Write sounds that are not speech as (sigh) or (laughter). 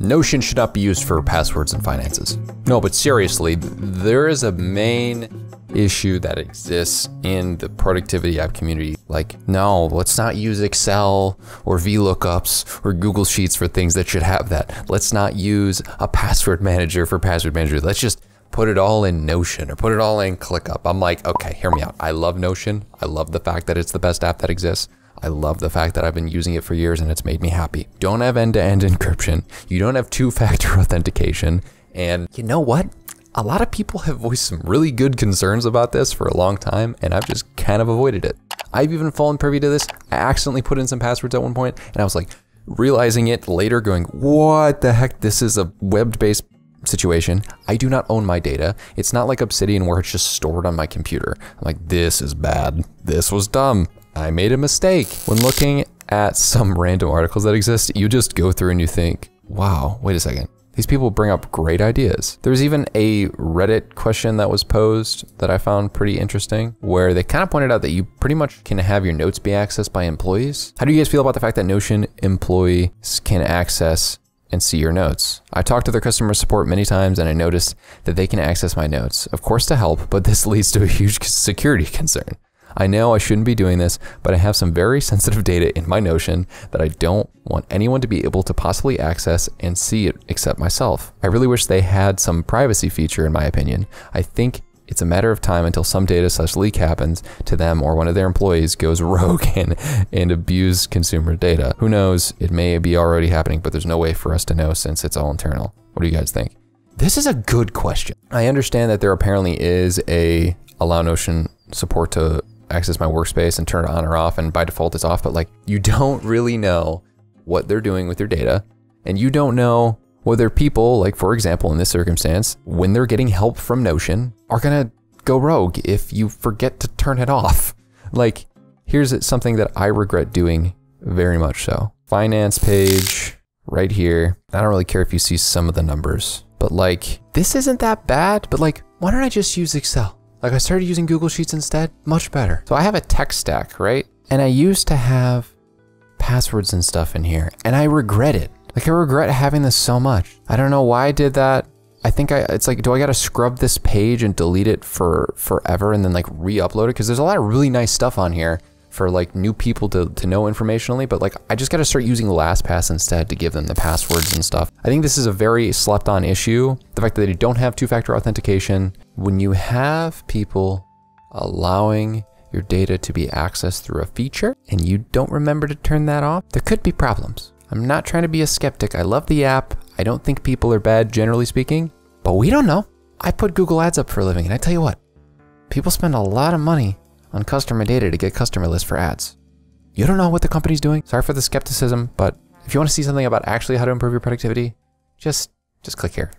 Notion should not be used for passwords and finances. No, but seriously, there is a main issue that exists in the productivity app community. Like, no, let's not use Excel or VLOOKUPs or Google Sheets for things that should have that. Let's not use a password manager for password manager. Let's just put it all in Notion or put it all in ClickUp. I'm like, okay, hear me out. I love Notion. I love the fact that it's the best app that exists. I love the fact that I've been using it for years and it's made me happy. Don't have end-to-end encryption. You don't have two-factor (laughs) authentication. And you know what? A lot of people have voiced some really good concerns about this for a long time, and I've just kind of avoided it. I've even fallen privy to this. I accidentally put in some passwords at one point, and I was like, realizing it later, going, what the heck? This is a web-based situation. I do not own my data. It's not like Obsidian where it's just stored on my computer. I'm like, this is bad. This was dumb. I made a mistake. When looking at some (laughs) random articles that exist, you just go through and you think, wow, wait a second. These people bring up great ideas. There's even a Reddit question that was posed that I found pretty interesting, where they kind of pointed out that you pretty much can have your notes be accessed by employees. How do you guys feel about the fact that Notion employees can access and see your notes. I talked to their customer support many times and I noticed that they can access my notes, of course to help, but this (laughs) leads to a huge security (laughs) concern. I know I shouldn't be doing this, but I have some very (laughs) sensitive data in my Notion that I don't want anyone to be able to possibly access and see it except myself. I really wish they had some privacy feature in my opinion. I think it's a matter of time until some data such leak happens to them or one of their employees goes (laughs) rogue and, and abuse consumer data. Who knows, it may be already happening, but there's no way for us to know since it's all internal. What do you guys think? This is a good question. I understand that there apparently is a allow Notion support to access my workspace and turn it on or off, and by default it's off, but like you don't really know what they're doing with your data, and you don't know whether people, like for example in this circumstance, when they're getting help from Notion, are gonna go rogue if you forget to turn it off. (laughs) Like, here's something that I regret doing very much so. Finance page right here. I don't really care if you see some of the numbers, but like, this isn't that bad, but like, why don't I just use Excel? Like I started using Google Sheets instead, much better. So I have a tech stack, right? And I used to have passwords and stuff in here and I regret it. Like I regret having this so much. I don't know why I did that. I think I, it's like, do I gotta scrub this page and delete it for forever and then like re-upload it? Cause there's a lot of really nice stuff on here for like new people to, to know informationally, but like I just got to start using LastPass instead to give them the passwords and stuff. I think this is a very slept on issue. The fact that they don't have two-factor authentication. When you have people allowing your data to be accessed through a feature and you don't remember to turn that off, there could be problems. I'm not trying to be a skeptic. I love the app. I don't think people are bad, generally speaking, but we don't know. I put Google Ads up for a living, and I tell you what, people spend a lot of money on customer data to get customer lists for ads. You don't know what the company's doing. Sorry for the skepticism, but if you want to see something about actually how to improve your productivity, just just click here.